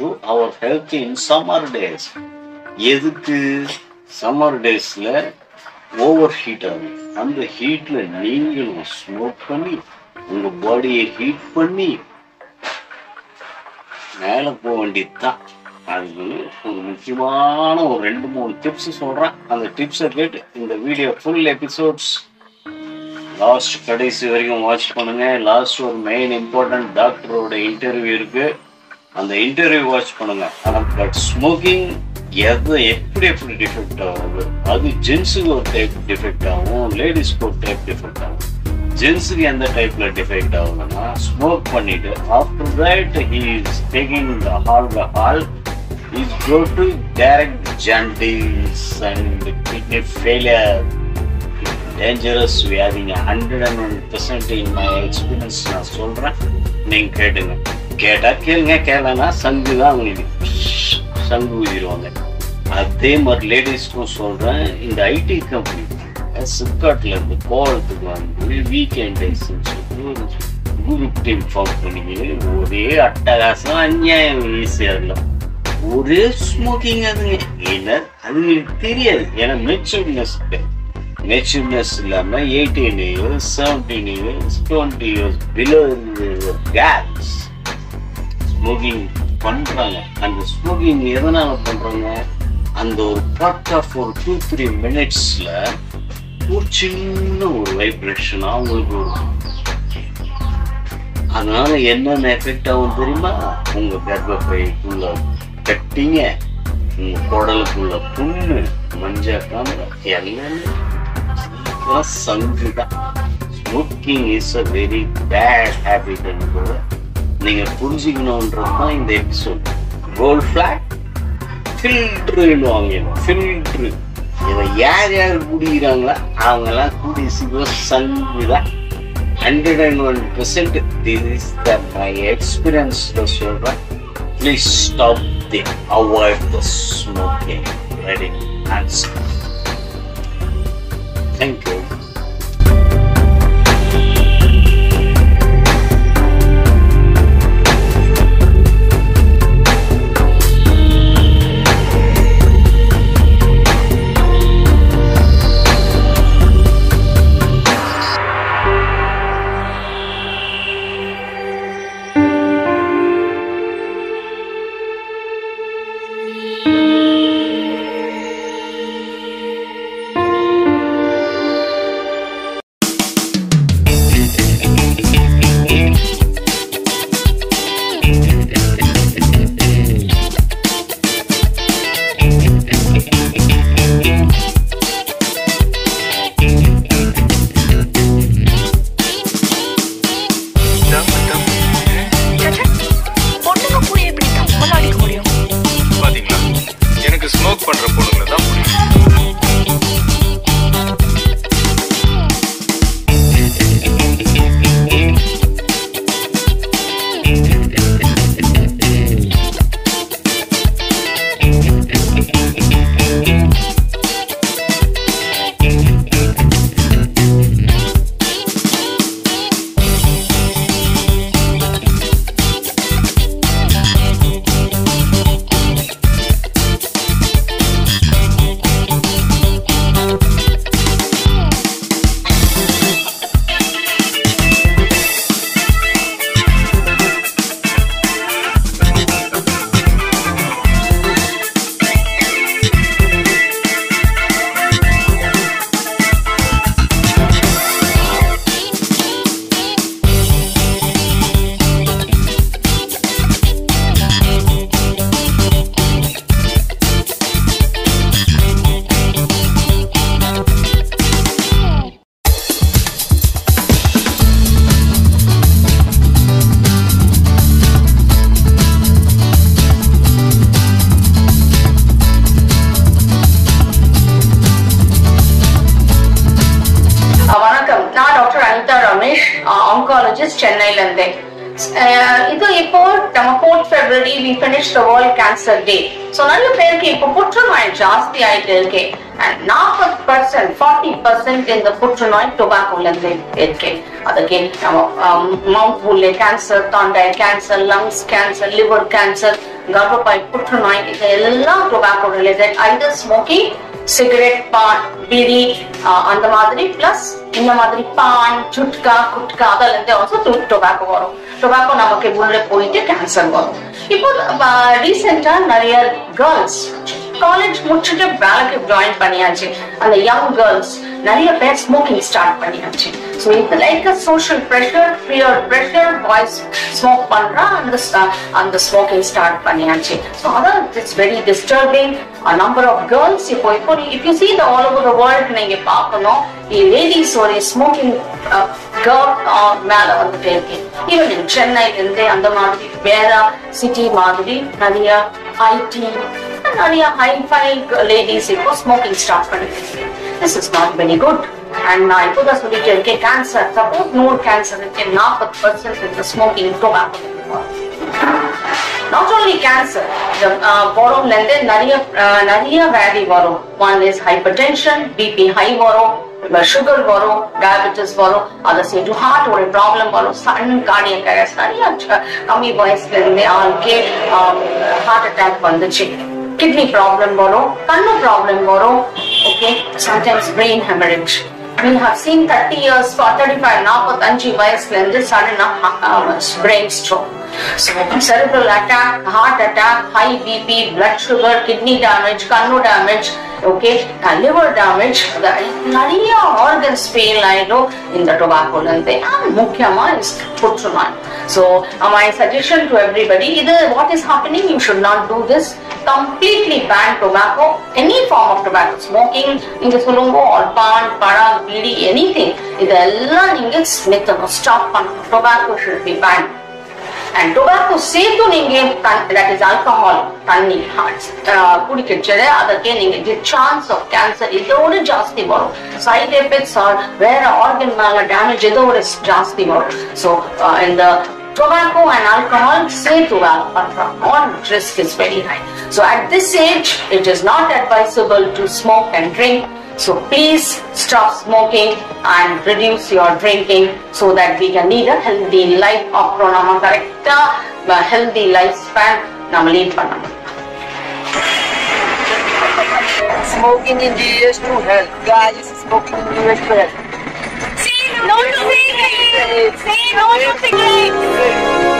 To our health in summer days எதுக்கு? Summer டேஸ்ல over heat ஆகும் அந்த ஹீட்ல நீங்களும் ஸ்மோக் பண்ணி உங்க பாடியை ஹீட் பண்ணி மேலே போக வேண்டியதுதான். அது ஒரு முக்கியமான ஒரு ரெண்டு மூணு டிப்ஸ் சொல்றேன். அந்த டிப்ஸை கேட்டு இந்த வீடியோ ஃபுல் எபிசோட்ஸ் லாஸ்ட் கடைசி வரைக்கும் வாட்ச் பண்ணுங்க. லாஸ்ட் ஒரு மெயின் இம்பார்ட்டன்ட் டாக்டரோட இன்டர்வியூ இருக்கு. அந்த இன்டர்வியூ வாட்ச் பண்ணுங்க. ஆனால் பட் ஸ்மோக்கிங் எது எப்படி எப்படி டிஃபெக்ட் ஆகுது? அது ஜென்ஸுக்கு ஒரு டைப் டிஃபெக்ட் ஆகும் லேடிஸ்க்கு ஒரு டைப் டிஃபெக்ட் ஆகும். ஜென்ஸுக்கு எந்த டைப்ல டிஃபெக்ட் ஆகுதுன்னா ஸ்மோக் பண்ணிட்டு after that he is taking the hall the hall is go to direct jaundice and kidney failure dangerous வியாதிங்க hundred and one percent in my experience நான் சொல்கிறேன் நீங்கள் கேட்டுங்க. கேட்டால் கேளுங்க கேட்கலன்னா சங்கு தான் உங்களுக்கு சங்கு ஊதிடுவாங்க. அதே மாதிரி லேடிஸ்க்கும் சொல்கிறேன் இந்த ஐடி கம்பெனி சிப்காட்டில் இருந்து போகிறதுக்கு வந்து வீக்கெண்ட் சொல்லிட்டு ஒரு குரூப் டீம் ஃபார்ம் பண்ணி ஒரே அட்டகாசம் அநியாயம் ஈஸியாக இருக்கலாம். ஒரே ஸ்மோக்கிங் அதுங்க. ஏன்னா அதுங்களுக்கு தெரியாது. ஏன்னா மெச்சூர்னஸ் மெச்சூர்னஸ் இல்லாமல் eighteen years seventeen years twenty years below caps smoking பண்றாங்க. அந்த ஸ்மோக்கிங் எதனால பண்றாங்க? அந்த ஒரு பார்ட் ஆஃப் ஒரு டூ த்ரீ மினிட்ஸ்ல ஒரு சின்ன ஒரு வைப்ரேஷன் அவங்களுக்கு ஒரு அதனால என்னென்ன எஃபெக்ட் ஆகும் தெரியுமா? உங்க கர்ப்பப்பைக்குள்ள கட்டிங்க உங்க குடலுக்குள்ள புண்ணு மஞ்சக்காம எல்லாமே சங்கு தான் smoking is a very bad ஹேபிட்ன்றது நீங்க புரிஞ்சுக்கணுன்றது தான் இந்த எபிசோட் கோல்ட் ஃபிளாக் ஃபில்ட்ருன்னு ஃபில்ட்ரு இதை யார் யார் குடிக்கிறாங்களோ அவங்கெல்லாம் கூடிய சீக்கிரம் சங்குதான் hundred and one percent this is the my எக்ஸ்பீரியன்ஸில் சொல்கிறேன் please stop the avoid the smoking ready answer thank you சென்னையில இருந்து இது இப்போ நம்ம fourth February we finish the world cancer day so நிறைய பேருக்கு இப்போ புற்றுநோய் ஜாஸ்தி ஆயிட்டு இருக்கு. அண்ட் நாற்பது பர்சன்ட் ஃபார்ட்டி பர்சன்ட் இந்த புற்றுநோய் டொபாக்கோல இருந்து இருக்கு. அதுக்கு நம்ம மவுத் புல்லு கேன்சர் தொண்டை cancer lungs cancer liver cancer கர்ப்பப்பை புற்றுநோய் இது எல்லாம் tobacco related either smoking cigarette paan beedi ah அந்த மாதிரி. பிளஸ் இந்த மாதிரி பான் சுட்கா குட்கா அதுல இருந்து ஆல்சோ டொபாக்கோ வரும். டொபாக்கோ நமக்கு உள்ள போயிட்டு கேன்சர் வரும். இப்போ ரீசெண்டா நிறைய கேர்ள்ஸ் காலேஜ் முடிச்சுட்டு வேலைக்கு ஜாயின் பண்ணியாச்சு. அந்த யங் கேர்ள்ஸ் நிறைய பேர் ஸ்மோக்கிங் ஸ்டார்ட் பண்ணிடுச்சு ஸோ இது like social pressure fear pressure boys smoke பண்றா அந்த அந்த ஸ்மோக்கிங் ஸ்டார்ட் பண்ணியாச்சு. ஸோ அதான் it's very disturbing number of girls இப்போ இப்போ if you see the all over the world நீங்க பார்க்கணும் லேடிஸ் ஒரு ஸ்மோக்கிங் கேர்ள் மேல வந்துட்டே இருக்கு. ஈவன் இன் சென்னைல அந்த மாதிரி வேற சிட்டி மாதிரி நிறைய ஐடி நிறைய ஹைஃபை லேடிஸ் இப்போ ஸ்மோக்கிங் ஸ்டார்ட் பண்ணிட்டு this is not very good and நான் இப்போதான் சொல்லிட்டு இருக்கேன் கேன்சர் சப்போஸ் நூறு கேன்சர் இருக்கு நாற்பது பர்சன்ட் இந்த smoking tobacco not only cancer உடம்புல இருந்து நிறைய அஹ், நிறைய வியாதி வரும் one is hypertension BP high வரும் சுகர் வரும் டயபெட்டிஸ் வரும் அதை சேர்த்து ஹார்ட் ஒரு ப்ராப்ளம் வரும் சன் கார்டியக் அரெஸ்ட் நிறைய அஹ், கம்மி வயசுல இருந்தே ஆளுக்கே ஹார்ட் அட்டாக் வந்துச்சு கிட்னி ப்ராப்ளம் வரும் கண்ணு ப்ராப்ளம் வரும் okay sometimes brain haemorrhage we have seen 30 years for 35 45 வயசுல இருந்து சடனா brain stroke so cerebral attack heart attack high bp blood sugar kidney damage கண்ணு damage okay uh, liver damage the- நிறைய organs fail ஆயிடும் இந்த டொபாக்கோல இருந்து and முக்கியமா is புற்றுநோய் so uh, my suggestion to everybody இது what is happening you should not do this completely ban tobacco any form of tobacco smoking நீங்க சொல்லுங்க or pan பழம் பீடி anything இதெல்லாம் நீங்க நிறுத்தணும் ஸ்டாப் பண்ணணும் tobacco should be banned and tobacco சேர்த்து நீங்க தட் இஸ் ஆல்கஹால் தண்ணி குடிக்கிறது அதற்கே நீங்க சான்ஸ் ஆஃப் கேன்சர் இதோட ஜாஸ்தி வரும் சைட் எஃபெக்ட்ஸ் ஆர் வேற ஆர்கன் மேல டேமேஜ் இதோட ஜாஸ்தி வரும் ஸோ இந்த tobacco and alcohol சேர்த்து வேலை பண்றோம் on risk is very high so at this age it is not advisable to smoke and drink so please stop smoking and reduce your drinking so that we can lead a healthy life அப்புறம் நம்ம கரெக்டா healthy life span நம்ம lead பண்ண முடியும் Smoking in the US to health. Guys, smoking in the US to health. Say no to cigarettes! Say no to cigarettes!